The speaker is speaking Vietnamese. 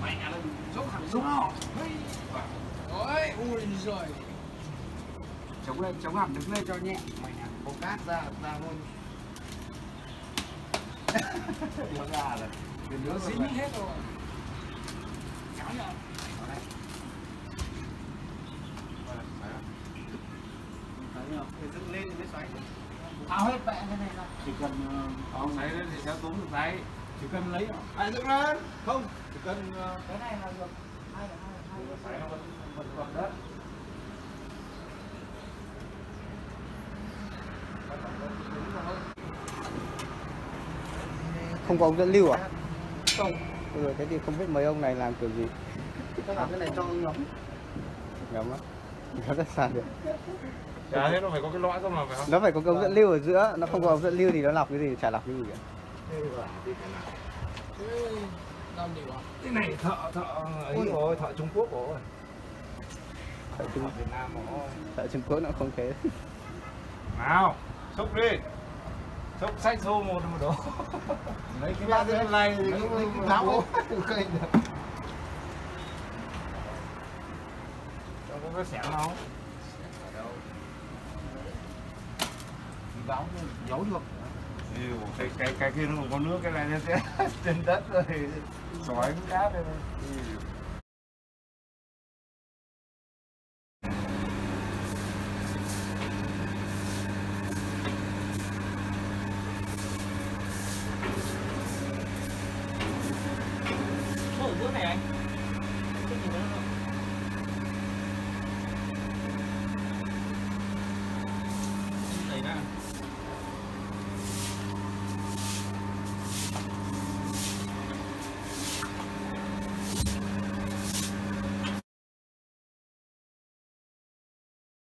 mày lên, dốc hàng dốc Ôi, ui rồi Chống lên, chống hẳn đứng lên cho nhẹ Mày nhà bốc cát ra, ra luôn Nó ra rồi Tiền nước dính hết rồi cháu nhờ dựng lên mới tháo hết bẹ cái này ra chỉ cần ông xoáy lên thì sẽ túm được xoáy chỉ cần lấy à dựng lên? Không chỉ cần cái này là được. Hai là hai hai. Xoáy nó vẫn vẫn còn đất. Không có ống dẫn lưu à? Không. Rồi thế thì không biết mấy ông này làm kiểu gì. Tôi làm cái này cho nhóm nhóm á? Nó rất xa được. Dạ thế nó phải có cái lõi không mà phải không? nó phải có cái ống dẫn lưu ở giữa. Nó không có ống dẫn lưu thì nó lọc cái gì chả lọc cái gì cả làm gì quá Cái này thợ thợ ấy rồi, thợ Trung Quốc rồi. thợ Trung, Việt Nam rồi. thợ Trung Quốc nó không thế Nào, xúc đi. Xúc sách xô một một đồ. lấy cái bát cái này thì cũng lấy cái tháo cây được Cho có cái xẻng không? báo giấu được cái cái cái kia nó còn có nước, cái này nó sẽ trên đất rồi sỏi cũng cát đây này. Mở này anh